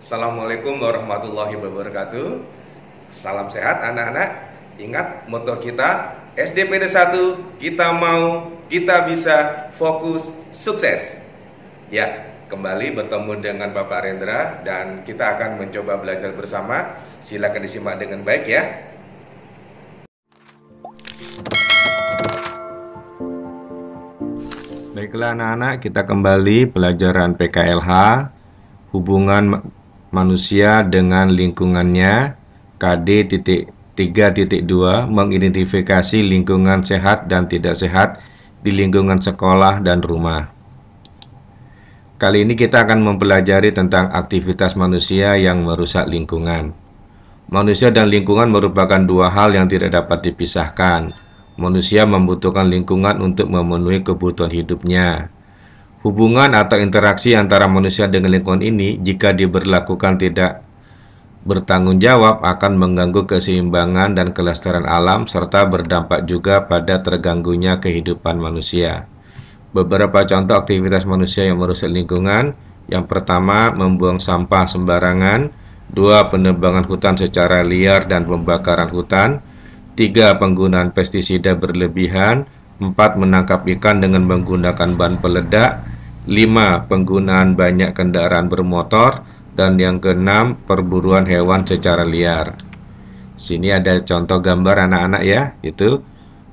Assalamualaikum warahmatullahi wabarakatuh. Salam sehat anak-anak. Ingat motor kita SDPD 1, kita mau, kita bisa, fokus, sukses. Ya, kembali bertemu dengan Bapak Rendra dan kita akan mencoba belajar bersama. Silakan disimak dengan baik ya. Baiklah anak-anak, kita kembali pelajaran PKLH hubungan manusia dengan lingkungannya KD titik 3.2 mengidentifikasi lingkungan sehat dan tidak sehat di lingkungan sekolah dan rumah. Kali ini kita akan mempelajari tentang aktivitas manusia yang merusak lingkungan. Manusia dan lingkungan merupakan dua hal yang tidak dapat dipisahkan. Manusia membutuhkan lingkungan untuk memenuhi kebutuhan hidupnya. Hubungan atau interaksi antara manusia dengan lingkungan ini jika diberlakukan tidak bertanggung jawab akan mengganggu keseimbangan dan kelestarian alam serta berdampak juga pada terganggunya kehidupan manusia. Beberapa contoh aktivitas manusia yang merusak lingkungan. Yang pertama, membuang sampah sembarangan. Dua, penebangan hutan secara liar dan pembakaran hutan. Tiga, penggunaan pestisida berlebihan. Empat, menangkap ikan dengan menggunakan bahan peledak. Lima, penggunaan banyak kendaraan bermotor dan yang keenam perburuan hewan secara liar. Sini ada contoh gambar anak-anak ya, itu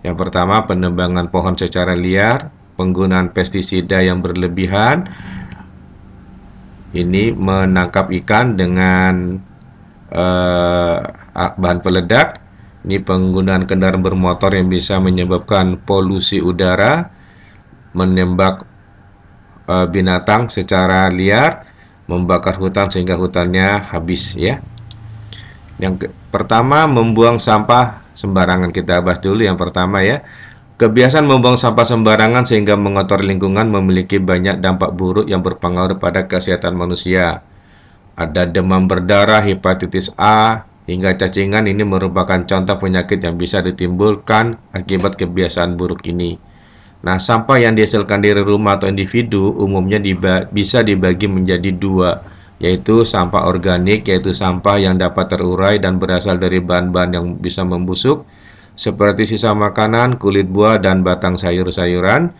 yang pertama penebangan pohon secara liar, penggunaan pestisida yang berlebihan. Ini menangkap ikan dengan uh, bahan peledak. Ini penggunaan kendaraan bermotor yang bisa menyebabkan polusi udara, menembak uh, binatang secara liar membakar hutan sehingga hutannya habis ya. Yang ke pertama membuang sampah sembarangan kita bahas dulu yang pertama ya. Kebiasaan membuang sampah sembarangan sehingga mengotori lingkungan memiliki banyak dampak buruk yang berpengaruh pada kesehatan manusia. Ada demam berdarah, hepatitis A, hingga cacingan ini merupakan contoh penyakit yang bisa ditimbulkan akibat kebiasaan buruk ini. Nah, sampah yang dihasilkan dari rumah atau individu umumnya diba bisa dibagi menjadi dua, yaitu sampah organik, yaitu sampah yang dapat terurai dan berasal dari bahan-bahan yang bisa membusuk, seperti sisa makanan, kulit buah, dan batang sayur-sayuran.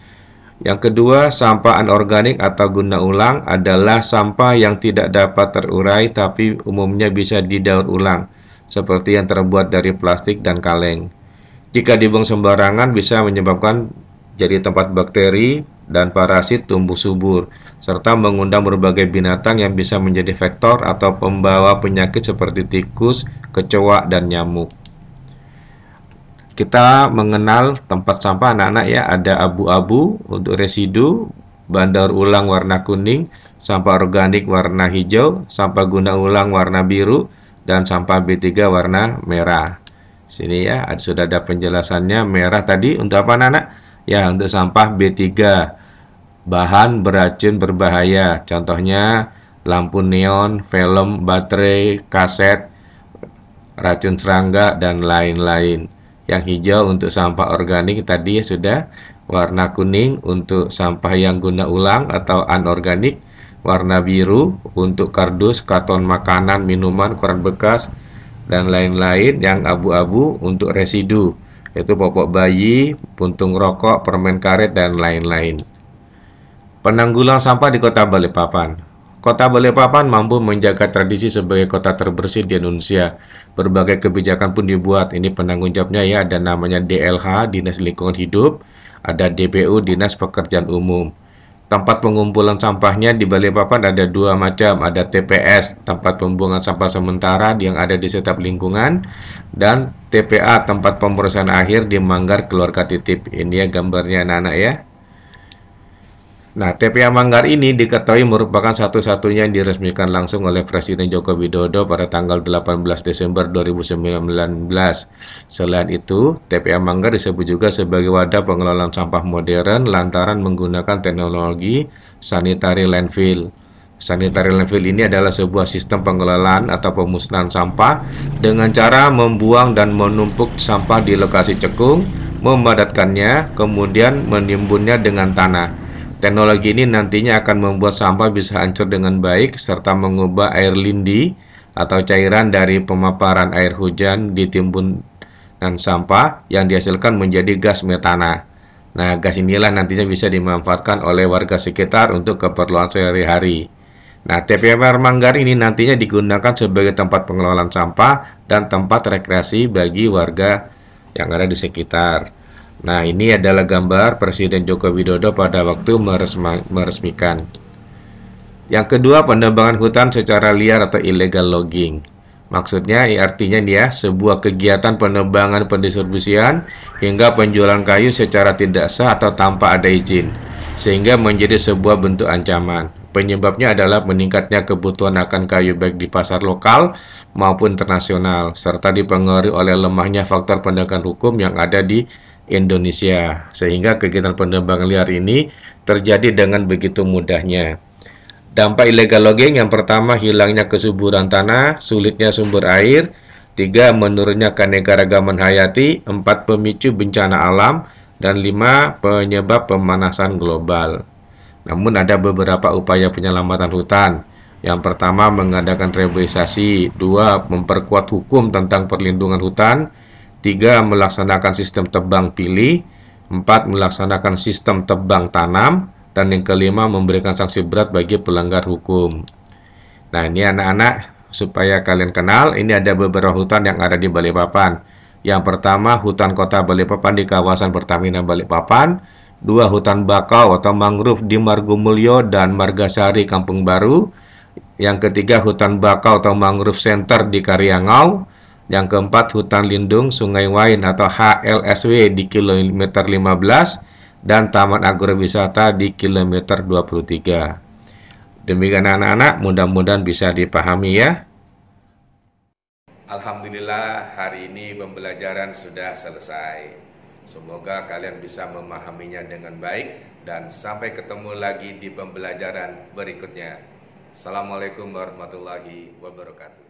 Yang kedua, sampah anorganik atau guna ulang adalah sampah yang tidak dapat terurai tapi umumnya bisa didaur ulang, seperti yang terbuat dari plastik dan kaleng. Jika dibuang sembarangan bisa menyebabkan jadi tempat bakteri dan parasit tumbuh subur, serta mengundang berbagai binatang yang bisa menjadi vektor atau pembawa penyakit seperti tikus, kecoa, dan nyamuk. Kita mengenal tempat sampah anak-anak ya, ada abu-abu untuk residu, bandar ulang warna kuning, sampah organik warna hijau, sampah guna ulang warna biru, dan sampah B3 warna merah. Sini ya, sudah ada penjelasannya. Merah tadi untuk apa anak-anak? Ya, untuk sampah B3 bahan beracun berbahaya. Contohnya lampu neon, film, baterai, kaset, racun serangga dan lain-lain. Yang hijau untuk sampah organik tadi sudah warna kuning untuk sampah yang guna ulang atau anorganik, warna biru untuk kardus, karton makanan, minuman, koran bekas dan lain-lain yang abu-abu untuk residu yaitu popok bayi, puntung rokok, permen karet, dan lain-lain. Penanggulang sampah di kota Balikpapan Kota Balikpapan mampu menjaga tradisi sebagai kota terbersih di Indonesia. Berbagai kebijakan pun dibuat. Ini penanggung jawabnya ya, ada namanya DLH, Dinas Lingkungan Hidup, ada DPU, Dinas Pekerjaan Umum. Tempat pengumpulan sampahnya di Balikpapan ada dua macam, ada TPS, tempat pembuangan sampah sementara yang ada di setiap lingkungan, dan TPA, tempat pemrosesan akhir di Manggar Keluarga Titip. Ini ya gambarnya anak-anak ya. Nah, TPA Manggar ini diketahui merupakan satu-satunya yang diresmikan langsung oleh Presiden Joko Widodo pada tanggal 18 Desember 2019. Selain itu, TPA Manggar disebut juga sebagai wadah pengelolaan sampah modern lantaran menggunakan teknologi sanitary landfill. Sanitary landfill ini adalah sebuah sistem pengelolaan atau pemusnahan sampah dengan cara membuang dan menumpuk sampah di lokasi cekung, memadatkannya, kemudian menimbunnya dengan tanah Teknologi ini nantinya akan membuat sampah bisa hancur dengan baik serta mengubah air lindi atau cairan dari pemaparan air hujan dan sampah yang dihasilkan menjadi gas metana. Nah, gas inilah nantinya bisa dimanfaatkan oleh warga sekitar untuk keperluan sehari-hari. Nah, TPMR Manggar ini nantinya digunakan sebagai tempat pengelolaan sampah dan tempat rekreasi bagi warga yang ada di sekitar. Nah, ini adalah gambar Presiden Joko Widodo pada waktu meresmikan. Yang kedua, penebangan hutan secara liar atau illegal logging. Maksudnya artinya nih ya, sebuah kegiatan penebangan pendistribusian hingga penjualan kayu secara tidak sah atau tanpa ada izin, sehingga menjadi sebuah bentuk ancaman. Penyebabnya adalah meningkatnya kebutuhan akan kayu baik di pasar lokal maupun internasional, serta dipengaruhi oleh lemahnya faktor penegakan hukum yang ada di Indonesia, sehingga kegiatan penebangan liar ini terjadi dengan begitu mudahnya. Dampak illegal logging yang pertama hilangnya kesuburan tanah, sulitnya sumber air, tiga menurunnya keanekaragaman hayati, empat pemicu bencana alam, dan lima penyebab pemanasan global. Namun ada beberapa upaya penyelamatan hutan. Yang pertama mengadakan reboisasi, dua memperkuat hukum tentang perlindungan hutan, Tiga, melaksanakan sistem tebang pilih. Empat, melaksanakan sistem tebang tanam. Dan yang kelima, memberikan sanksi berat bagi pelanggar hukum. Nah, ini anak-anak, supaya kalian kenal, ini ada beberapa hutan yang ada di Balikpapan. Yang pertama, hutan kota Balikpapan di kawasan Pertamina Balikpapan. Dua, hutan bakau atau mangrove di Margomulyo dan Margasari Kampung Baru. Yang ketiga, hutan bakau atau mangrove center di Karyangau. Yang keempat, hutan lindung Sungai Wain atau HLSW di kilometer 15 dan Taman Agrowisata di kilometer 23. Demikian anak-anak, mudah-mudahan bisa dipahami ya. Alhamdulillah hari ini pembelajaran sudah selesai. Semoga kalian bisa memahaminya dengan baik dan sampai ketemu lagi di pembelajaran berikutnya. Assalamualaikum warahmatullahi wabarakatuh.